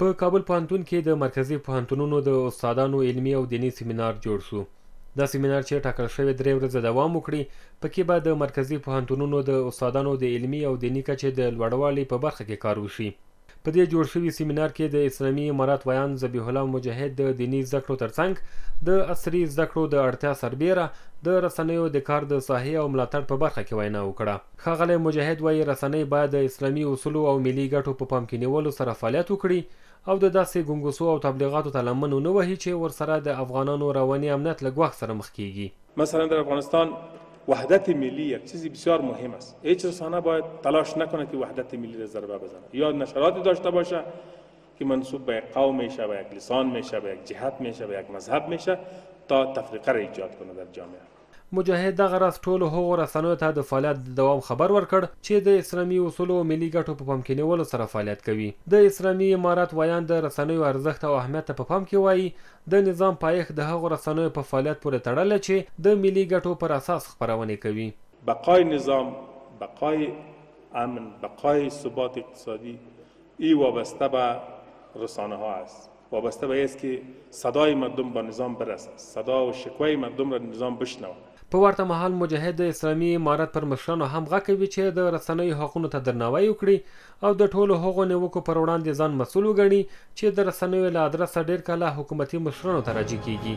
په کابل پوهنتون کې د مرکزي پوهنتونونو د استادانو علمي او دیني سیمینار جوړ شو دا سیمینار چې ټاکل شوی درې ورځې دوام وکړي په کې به د مرکزي پوهنتونونو د استادانو د علمي او دیني کچې د لوړوالي په برخه کې کار وشي په دې جوړ شوي سیمینار کې د اسلامي امارات ویاند ذبیح الله مجاهد د دیني زده کړو ترڅنګ د عصري زده کړو د اړتیا سربیره د رسنیو د کار د ساحې او ملاتړ په برخه کې وینا وکړه ښاغلی مجاهد وايي، رسنۍ باید د اسلامي اصولو او ملي ګټو په پام کې نیولو سره فعالیت وکړي او د داسې ګنګوسو او تبلیغاتو ته لمن ونه وهي چې ورسره د افغانانو رواني امنیت له ګواښ سره مخ کېږي. مثلا در افغانستان وحدت ملی یک چیز بسیار مهم است هیچ رسانه باید تلاش نکند که وحدت ملی را ضربه بزند یا نشراتی داشته باشد که منسوب به یک قوم میشه به یک لسان میشه به یک جهت میشه به یک مذهب میشه تا تفرقه را ایجاد کند در جامعه مجاهد دغه راز ټولو هغو رسنیو ته د فعالیت د دوام خبر ورکړ چې د اسلامي اصولو او ملي ګټو په پام کې نیولو سره فعالیت کوي. د اسلامي امارت ویاند د رسنیو ارزښت او اهمیت ته په پام کې وايي، د نظام پایښت د هغو رسنیو په فعالیت پورې تړلی چې د ملي ګټو پر اساس خپرونې کوي. بقای نظام، بقای امن، بقای ثبات اقتصادی ای وابسته به رسانه ها است. وابسته به ایست که صدای مردم با نظام برسد، صدا و شکوه مردم را نظام بشنود. په ورته مهال مجاهد د اسلامي امارت پر مشرانو هم غږ کوي چې د رسنیو حقونو ته درناوی وکړي او د ټولو هغو نیوکو پر وړاندې ځان مسؤل وګڼي چې د رسنیو له ادرسه ډېر کله حکومتي مشرانو ته راجع کېږي.